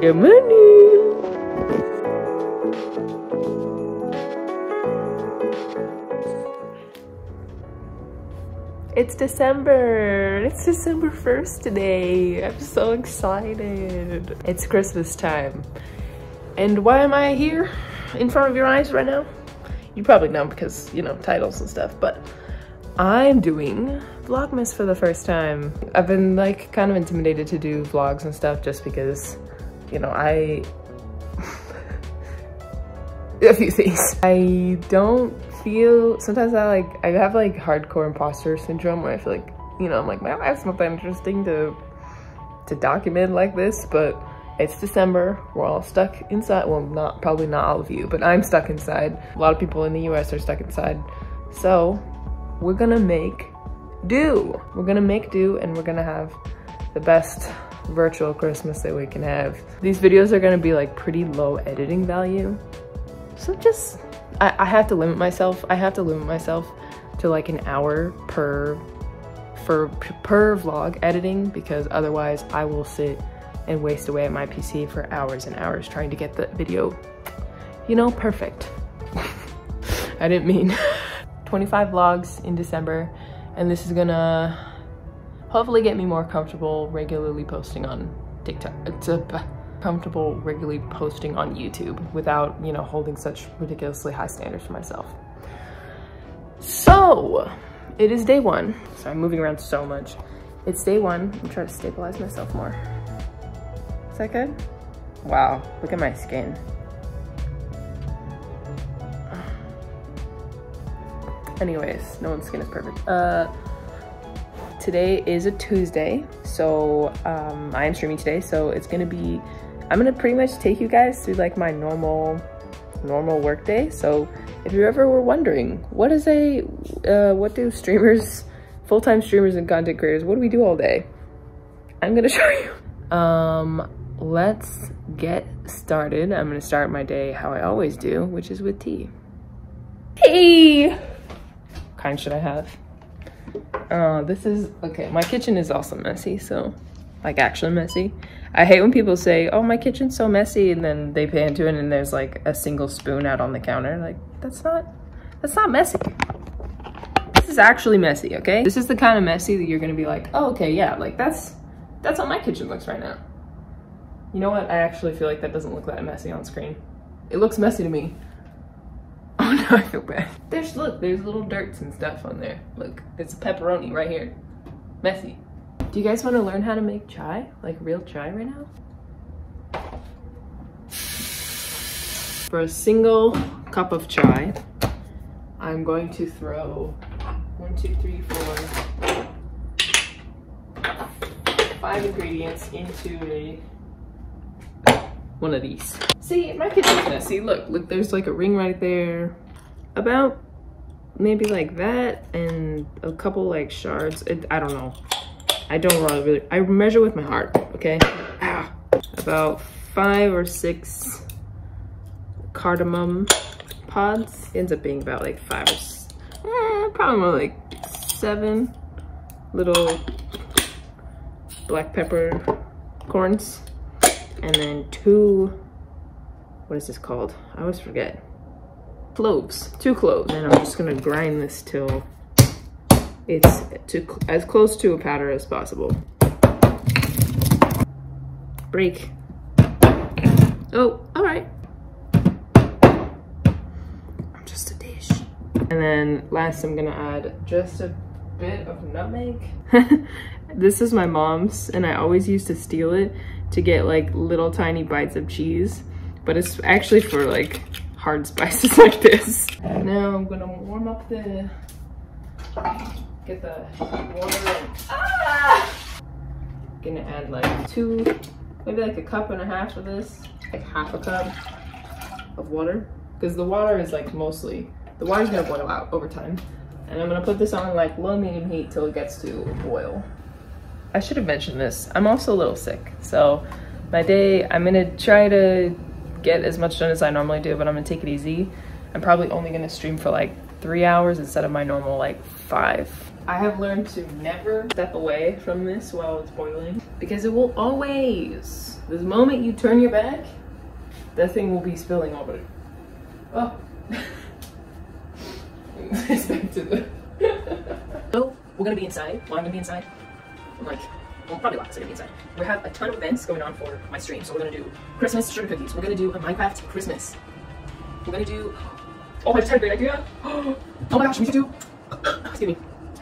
Good morning. It's December. It's December 1st today. I'm so excited. It's Christmas time. And why am I here in front of your eyes right now? You probably know because, you know, titles and stuff, but I'm doing Vlogmas for the first time. I've been like kind of intimidated to do vlogs and stuff just because, you know, I, a few things. I don't feel, sometimes I like, I have like hardcore imposter syndrome where I feel like, you know, I'm like, my life's not that interesting to, to document like this, but it's December, we're all stuck inside. Well, not, probably not all of you, but I'm stuck inside. A lot of people in the US are stuck inside. So we're gonna make do. We're gonna make do and we're gonna have the best virtual Christmas that we can have. These videos are gonna be like pretty low editing value. So just, I, I have to limit myself. I have to limit myself to like an hour per, for, per vlog editing because otherwise I will sit and waste away at my PC for hours and hours trying to get the video, you know, perfect. I didn't mean 25 vlogs in December and this is gonna hopefully get me more comfortable regularly posting on TikTok. It's a comfortable regularly posting on YouTube without, you know, holding such ridiculously high standards for myself. So, it is day one. Sorry, I'm moving around so much. It's day one. I'm trying to stabilize myself more. Is that good? Wow, look at my skin. Anyways, no one's skin is perfect. Uh, today is a Tuesday, so um, I am streaming today, so it's gonna be, I'm gonna pretty much take you guys through like my normal, normal work day. So if you ever were wondering, what is a, uh, what do streamers, full-time streamers and content creators, what do we do all day? I'm gonna show you. Um, let's get started. I'm gonna start my day how I always do, which is with tea. Hey! kind should I have? Uh, this is, okay, my kitchen is also messy, so, like actually messy. I hate when people say, oh, my kitchen's so messy, and then they pan to it and there's like a single spoon out on the counter. Like, that's not, that's not messy. This is actually messy, okay? This is the kind of messy that you're gonna be like, oh, okay, yeah, like that's, that's how my kitchen looks right now. You know what? I actually feel like that doesn't look that messy on screen. It looks messy to me. Oh I feel bad. There's, look, there's little dirts and stuff on there. Look, it's pepperoni right here. Messy. Do you guys want to learn how to make chai? Like real chai right now? For a single cup of chai, I'm going to throw one, two, three, four, five ingredients into a one of these. See, my kitchen's messy. Look, look, there's like a ring right there. About maybe like that and a couple like shards. It, I don't know. I don't really, I measure with my heart, okay? Ah, about five or six cardamom pods. Ends up being about like five or, eh, probably more like seven little black pepper corns and then two, what is this called? I always forget. Cloves, two cloves. And I'm just gonna grind this till it's to, as close to a powder as possible. Break. Oh, all right. I'm just a dish. And then last I'm gonna add just a bit of nutmeg. this is my mom's and I always used to steal it to get like little tiny bites of cheese, but it's actually for like hard spices like this. Now I'm gonna warm up the, get the water and, ah! Gonna add like two, maybe like a cup and a half of this, like half a cup of water. Because the water is like mostly, the water's gonna boil out over time. And I'm gonna put this on like low medium heat till it gets to boil. I should have mentioned this. I'm also a little sick. So my day, I'm gonna try to get as much done as I normally do, but I'm gonna take it easy. I'm probably only gonna stream for like three hours instead of my normal like five. I have learned to never step away from this while it's boiling because it will always, The moment you turn your back, that thing will be spilling over. Oh. it's back to the. so, we're gonna be inside. Well, I'm gonna be inside. I'm like, well, probably lots are gonna be inside. We have a ton of events going on for my stream. So, we're gonna do Christmas sugar cookies. We're gonna do a Minecraft Christmas. We're gonna do. Oh, I just had a great idea. Oh my gosh, we should do. Excuse me.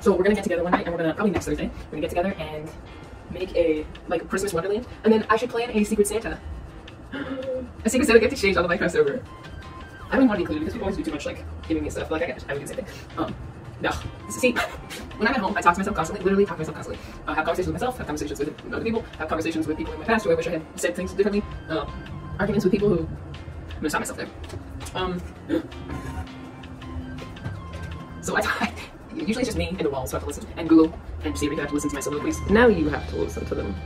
So, we're gonna get together one night and we're gonna, probably next Thursday, we're gonna get together and make a like Christmas Wonderland, and then I should plan a Secret Santa. a Secret Santa gift exchange on the Minecraft server. I don't want to include included because people always do too much like giving me stuff. Like I, I would do the same thing. Um, no. See, when I'm at home, I talk to myself constantly. Literally talk to myself constantly. Uh, have conversations with myself. Have conversations with other people. Have conversations with people in my past who I wish I had said things differently. Uh, arguments with people who. I'm gonna stop myself there. Um. So I talk. Usually it's just me and the walls, so I have to listen, and Google and Siri have to listen to my soliloquies. Now you have to listen to them.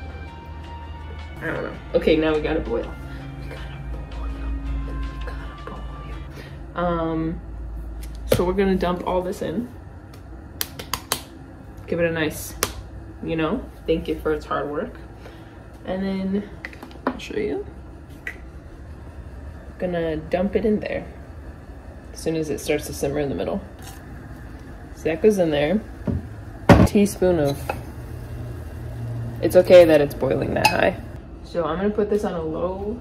I don't know. Okay, now we gotta boil. We gotta boil. We gotta boil. Um, so we're gonna dump all this in. Give it a nice, you know, thank it for its hard work. And then, I'll show you. Gonna dump it in there as soon as it starts to simmer in the middle. So that goes in there. A teaspoon of, it's okay that it's boiling that high. So I'm gonna put this on a low,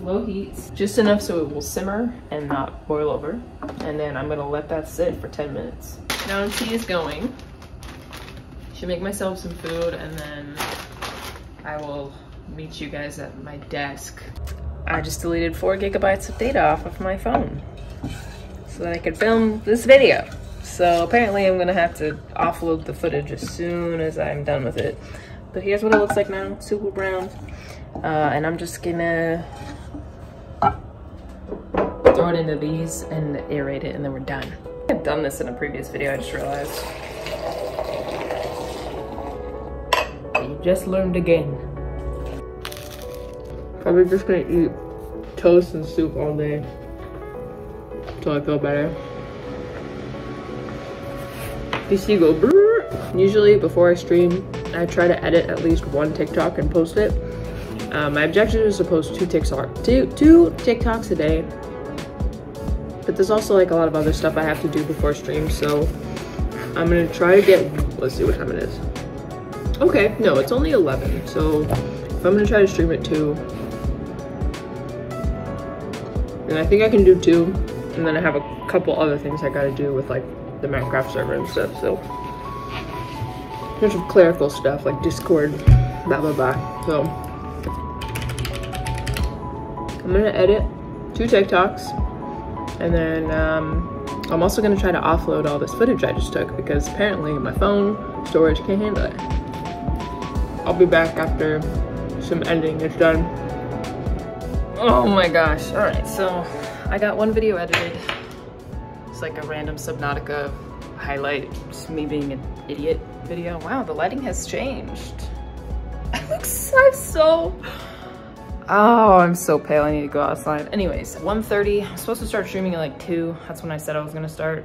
low heat, just enough so it will simmer and not boil over. And then I'm gonna let that sit for 10 minutes. Now tea is going. Should make myself some food and then I will meet you guys at my desk. I just deleted four gigabytes of data off of my phone so that I could film this video. So apparently I'm gonna have to offload the footage as soon as I'm done with it. But here's what it looks like now, super brown. Uh, and I'm just gonna throw it into these and aerate it and then we're done. I've done this in a previous video, I just realized. Just learned again. Probably just gonna eat toast and soup all day until I feel better. PC go. Usually before I stream, I try to edit at least one TikTok and post it. Um, my objective is to post two TikTok, two, two TikToks a day. But there's also like a lot of other stuff I have to do before stream, so I'm gonna try to get, let's see what time it is. Okay, no, it's only 11, so if I'm gonna try to stream at 2, and I think I can do 2, and then I have a couple other things I gotta do with like the Minecraft server and stuff, so. Bunch of clerical stuff like Discord, blah blah blah. So, I'm gonna edit two TikToks, and then um, I'm also gonna try to offload all this footage I just took because apparently my phone storage can't handle it. I'll be back after some editing is done. Oh my gosh, all right, so I got one video edited it's like a random Subnautica highlight, just me being an idiot video. Wow, the lighting has changed. I look so, I'm so, oh, I'm so pale. I need to go outside. Anyways, 1.30, I'm supposed to start streaming at like 2. That's when I said I was gonna start,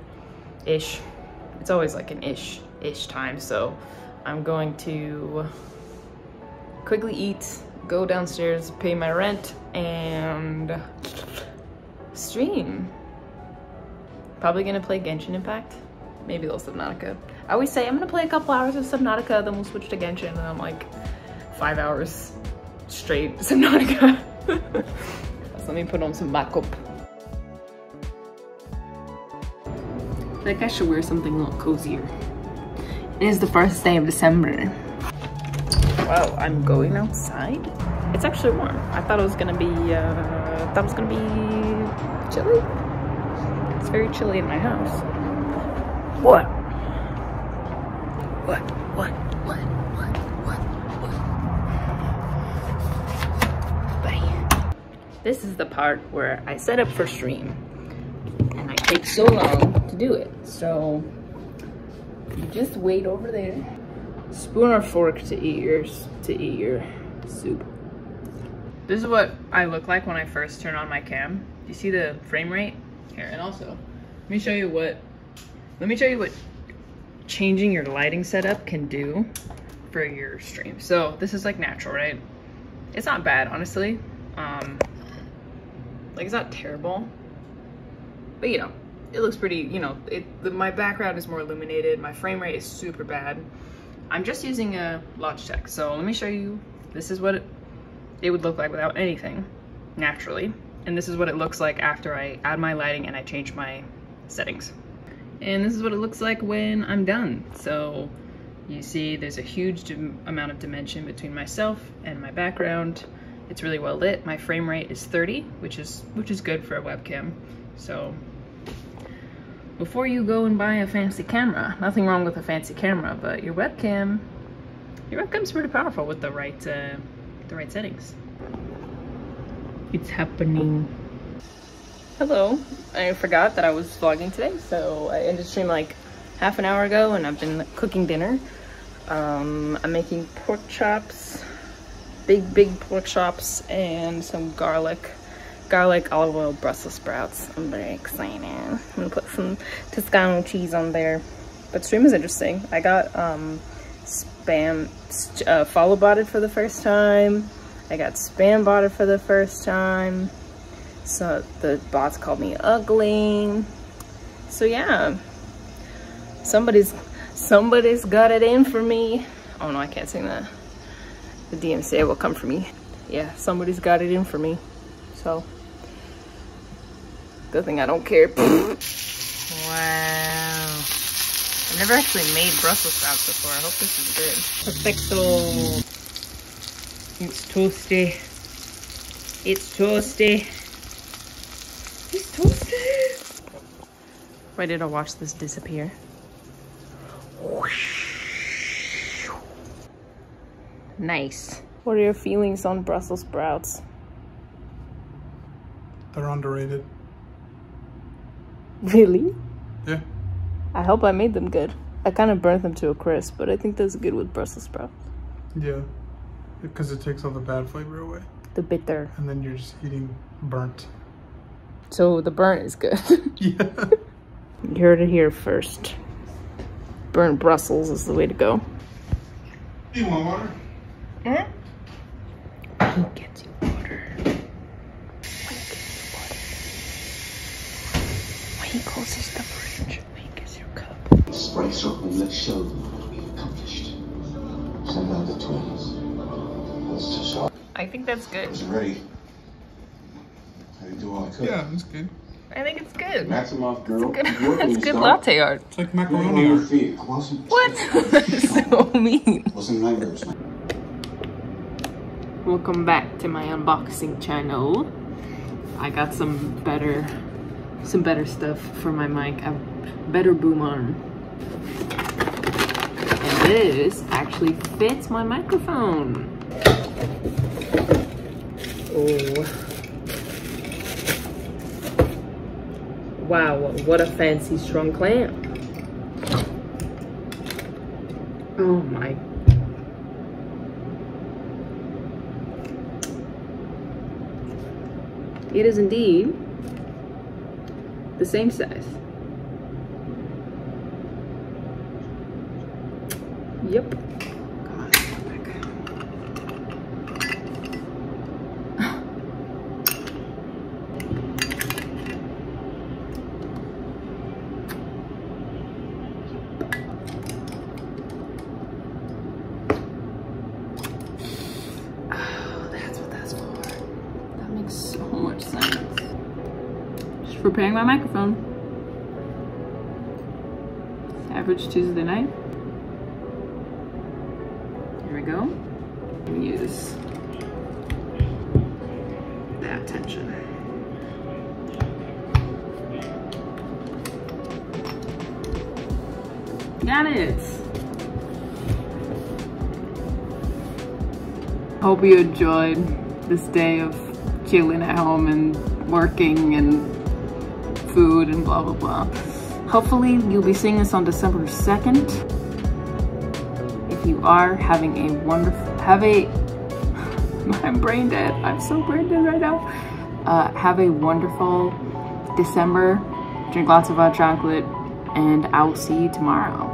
ish. It's always like an ish, ish time. So I'm going to quickly eat, go downstairs, pay my rent, and stream. Probably gonna play Genshin Impact. Maybe a little Subnautica. I always say I'm gonna play a couple hours of Subnautica, then we'll switch to Genshin, and I'm like five hours straight Subnautica. so let me put on some backup. I think I should wear something a little cozier. It is the first day of December. Wow, I'm going outside? It's actually warm. I thought it was gonna be, uh, I thought it was gonna be chilly. It's very chilly in my house. What? What? What? What? What? What? What? Buddy. This is the part where I set up for stream. And I take so long to do it. So you just wait over there. Spoon or fork to eat your to eat your soup. This is what I look like when I first turn on my cam. Do you see the frame rate? here. And also, let me show you what, let me show you what changing your lighting setup can do for your stream. So this is like natural, right? it's not bad, honestly. Um, like it's not terrible, but you know, it looks pretty, you know, it, the, my background is more illuminated. My frame rate is super bad. I'm just using a Logitech. So let me show you, this is what it, it would look like without anything, naturally. And this is what it looks like after I add my lighting and I change my settings. And this is what it looks like when I'm done. So you see there's a huge amount of dimension between myself and my background. It's really well lit. My frame rate is 30, which is which is good for a webcam. So before you go and buy a fancy camera, nothing wrong with a fancy camera, but your webcam, your webcam's pretty powerful with the right, uh, the right settings. It's happening. Hello, I forgot that I was vlogging today, so I ended stream like half an hour ago and I've been cooking dinner. Um, I'm making pork chops, big, big pork chops and some garlic garlic olive oil Brussels sprouts. I'm very excited. I'm gonna put some Toscano cheese on there. But stream is interesting. I got um, spam uh, follow botted for the first time. I got spam botted for the first time. So the bots called me ugly. So yeah, somebody's somebody's got it in for me. Oh no, I can't sing that. The DMCA will come for me. Yeah, somebody's got it in for me. So Good thing I don't care. wow. I've never actually made Brussels sprouts before. I hope this is good. Perfecto. It's toasty. It's toasty. It's toasty. Why did I watch this disappear? Nice. What are your feelings on Brussels sprouts? They're underrated. Really? Yeah. I hope I made them good. I kind of burnt them to a crisp, but I think that's good with Brussels sprouts. Yeah, because it takes all the bad flavor away. The bitter. And then you're just eating burnt. So the burnt is good. yeah. You heard it here first. Burnt Brussels is the way to go. Do you want water? Hmm? Who gets you he closes the fridge. He gets your cup. Spray something, let's show them what we've accomplished. Send out the twins. Let's just I think that's good. It's ready. I do all I could. Yeah, it's good. I think it's good. Maximoff girl. It's good, it's good latte art. It's like macaroni art. What? so mean. Wasn't nightmares. Welcome back to my unboxing channel. I got some better some better stuff for my mic. A better boom arm. And this actually fits my microphone. Oh. Wow, what a fancy strong clamp. Oh my. It is indeed the same size. Yep. Preparing my microphone. Average Tuesday night. Here we go. Use that tension. Got it. Hope you enjoyed this day of chilling at home and working and food and blah, blah, blah. Hopefully you'll be seeing this on December 2nd. If you are having a wonderful, have a, I'm brain dead. I'm so brain dead right now. Uh, have a wonderful December. Drink lots of hot chocolate and I will see you tomorrow.